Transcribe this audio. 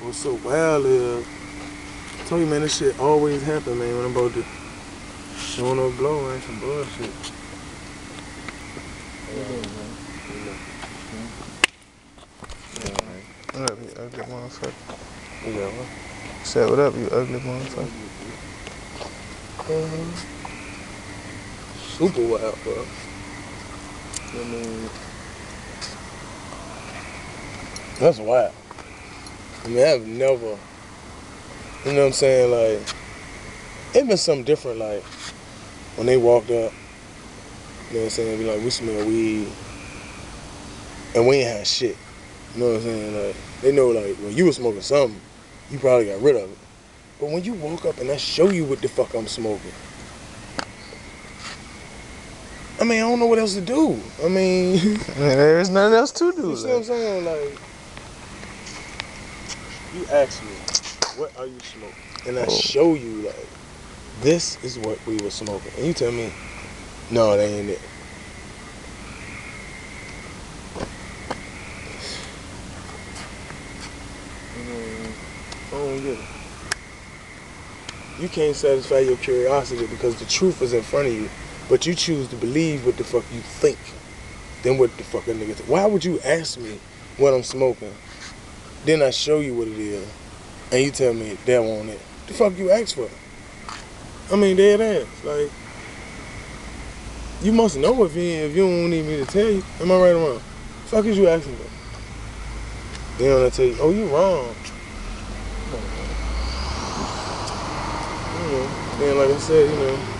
what's so wild is, I told you, man, this shit always happen, man, when I'm about to showing up blow, man, some bullshit. What up, you ugly motherfucker? You got what? Said, what up, you ugly motherfucker? Super wild, bro. I mean, that's wild. I mean, I've never, you know what I'm saying? Like, it been something different. Like, when they walked up, you know what I'm saying? Be like, we smell weed, and we ain't had shit. You know what I'm saying? Like, they know, like, when you was smoking something, you probably got rid of it. But when you walk up and I show you what the fuck I'm smoking, I mean, I don't know what else to do. I mean, There's nothing else to do. you see what I'm saying? Like, you ask me, what are you smoking? And I Oh. show you, like, this is what we were smoking. And you tell me, no, that ain't it. Mm, I don't get it. You can't satisfy your curiosity because the truth is in front of you, but you choose to believe what the fuck you think Then what the fuck a nigga think. Why would you ask me what I'm smoking? Then I show you what it is, and you tell me that want it. The fuck you ask for? I mean, dead ass. Like, you must know if you if you don't need me to tell you. Am I right or wrong? Fuck is you asking for? Then I tell you, oh, you wrong. You know, then like I said, you know,